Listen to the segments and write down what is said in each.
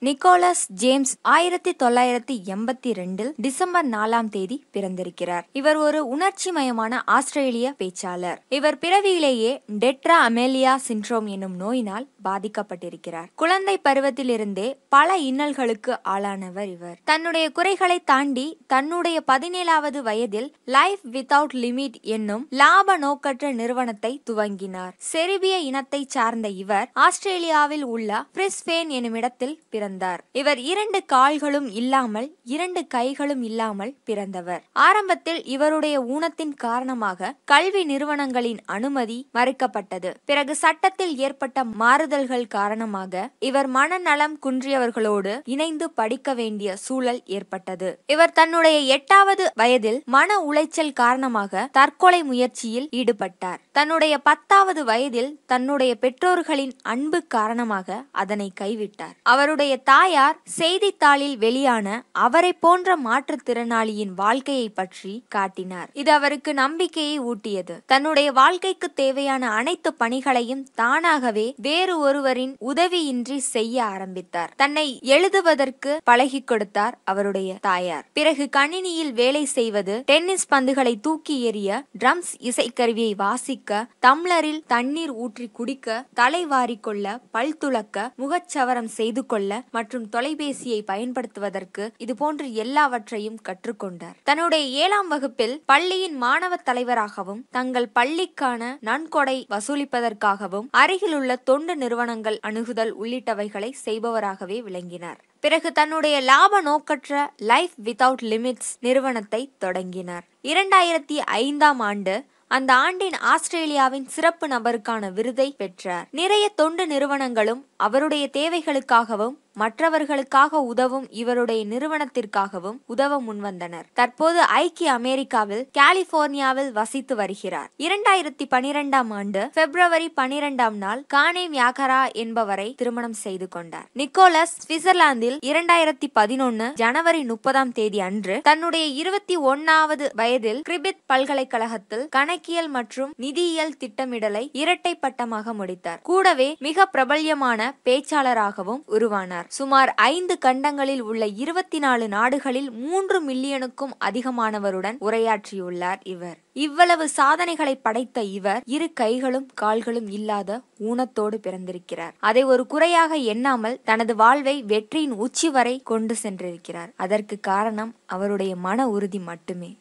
Nicolas James ஆயிரத்தி தொள்ளாயிரத்தி எண்பத்தி ரெண்டில் டிசம்பர் நாலாம் தேதி பிறந்திருக்கிறார். இவர் ஒரு உணர்ச்சி மயமான ஆஸ்திரேலிய பேச்சாளர். இவர் பிறவியிலேயே டெட்ரா அமேலியா சின்ட்ரோம் என்னும் நோயினால் பாதிக்கப்பட்டிருக்கிறார். குழந்தை பருவத்திலிருந்தே பல இன்னல்களுக்கு ஆளானவர் இவர். தன்னுடைய குறைகளை தாண்டி தன்னுடைய பதினேழாவது வயதில் லைஃப் வித்தவுட் லிமிட் என்னும் லாப நோக்கற்ற நிறுவனத்தை துவங்கினார். செரிபிய இனத்தை சார்ந்த இவர் ஆஸ்திரேலியாவில் உள்ள பிரிஸ்பேன் என்னும் இடத்தில் பிறந்தார். இவர் இரண்டு கால்களும் இல்லாமல் இரண்டு கைகளும் இல்லாமல் பிறந்தவர். ஆரம்பத்தில் இவருடைய ஊனத்தின் காரணமாக கல்வி நிறுவனங்களின் அனுமதி மறுக்கப்பட்டது. பிறகு சட்டத்தில் ஏற்பட்ட மாறுதல்கள் காரணமாக இவர் மனநலம் குன்றியவர்களோடு இணைந்து படிக்க வேண்டிய சூழல் ஏற்பட்டது. இவர் தன்னுடைய எட்டாவது வயதில் மன உளைச்சல் காரணமாக தற்கொலை முயற்சியில் ஈடுபட்டார். தன்னுடைய பத்தாவது வயதில் தன்னுடைய பெற்றோர்களின் அன்பு காரணமாக அதனை கைவிட்டார். அவருடைய தாயார் செய்தித்தாளில் வெளியான அவரை போன்ற மாற்றுத்திறனாளியின் வாழ்க்கையை பற்றி காட்டினார். இது அவருக்கு நம்பிக்கையை ஊட்டியது. தன்னுடைய வாழ்க்கைக்கு தேவையான அனைத்து பணிகளையும் தானாகவே வேறு ஒருவரின் உதவியின்றி செய்ய ஆரம்பித்தார். தன்னை எழுதுவதற்கு பழகி கொடுத்தார் அவருடைய தாயார். பிறகு கணினியில் வேலை செய்வது டென்னிஸ் பந்துகளை தூக்கி எறிய ட்ரம்ஸ் இசைக்கருவியை வாசிக்க தம்ளரில் தண்ணீர் ஊற்றி குடிக்க தலை வாரிக்கொள்ள பல் துளக்க முகச்சவரம் செய்து கொள்ள மற்றும் தொலைபேசியை பயன்படுத்துவதற்கு இதுபோன்று எல்லாவற்றையும் கற்றுக்கொண்டார். தன்னுடைய ஏழாம் வகுப்பில் பள்ளியின் மாணவ தலைவராகவும் தங்கள் பள்ளிக்கான நன்கொடை வசூலிப்பதற்காகவும் அருகிலுள்ள தொண்டு நிறுவனங்கள் அணுகுதல் உள்ளிட்டவைகளை செய்பவராகவே விளங்கினார். பிறகு தன்னுடைய லாப நோக்கற்ற லைஃப் வித்தவுட் லிமிட்ஸ் நிறுவனத்தை தொடங்கினார். இரண்டாயிரத்தி ஐந்தாம் ஆண்டு அந்த ஆண்டின் ஆஸ்திரேலியாவின் சிறப்பு நபருக்கான விருதை பெற்றார். நிறைய தொண்டு நிறுவனங்களும் அவருடைய தேவைகளுக்காகவும் மற்றவர்களுக்காக உதவும் இவருடைய நிறுவனத்திற்காகவும் உதவ முன்வந்தனர். தற்போது ஐக்கிய அமெரிக்காவில் கலிபோர்னியாவில் வசித்து வருகிறார். இரண்டாயிரத்தி பனிரெண்டாம் ஆண்டு பிப்ரவரி பனிரெண்டாம் நாள் கானே வியாகரா என்பவரை திருமணம் செய்து கொண்டார். நிக்கோலஸ் சுவிட்சர்லாந்தில் இரண்டாயிரத்தி பதினொன்னு ஜனவரி முப்பதாம் தேதி அன்று தன்னுடைய இருபத்தி ஒன்னாவது வயதில் கிரிபித் பல்கலைக்கழகத்தில் கணக்கியல் மற்றும் நிதியியல் திட்டமிடலை இரட்டை பட்டமாக முடித்தார். கூடவே மிக பிரபல்யமான பேச்சாளராகவும் உருவானார். சுமார் ஐந்து கண்டங்களில் உள்ள இருபத்தி நாலு நாடுகளில் மூன்று மில்லியனுக்கும் அதிகமானவருடன் உரையாற்றியுள்ளார் இவர். இவ்வளவு சாதனைகளை படைத்த இவர் இரு கைகளும் கால்களும் இல்லாத ஊனத்தோடு பிறந்திருக்கிறார். அதை ஒரு குறையாக எண்ணாமல் தனது வாழ்வை வெற்றியின் உச்சி வரை கொண்டு சென்றிருக்கிறார். அதற்கு காரணம் அவருடைய மன உறுதி மட்டுமே.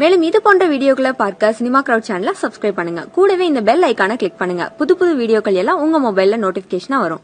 மேலும் இது போன்ற வீடியோக்களை பார்க்க சினிமா கிரவுட் சேனலை சப்ஸ்கிரைப் பண்ணுங்க. கூடவே இந்த பெல் ஐக்கானை கிளிக் பண்ணுங்க. புது புது வீடியோக்கள் எல்லாம் உங்க மொபைல்ல நோட்டிபிகேஷனா வரும்.